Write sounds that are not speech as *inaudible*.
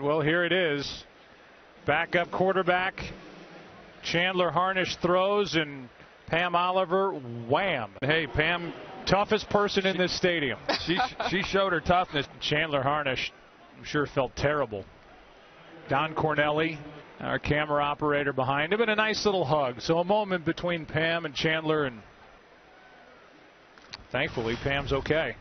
Well, here it is. Backup quarterback. Chandler Harnish throws and Pam Oliver, wham. Hey, Pam, toughest person in this stadium. *laughs* She, she showed her toughness. Chandler Harnish, I'm sure, felt terrible. Don Cornelli, our camera operator behind him, and a nice little hug. So a moment between Pam and Chandler, and thankfully, Pam's okay.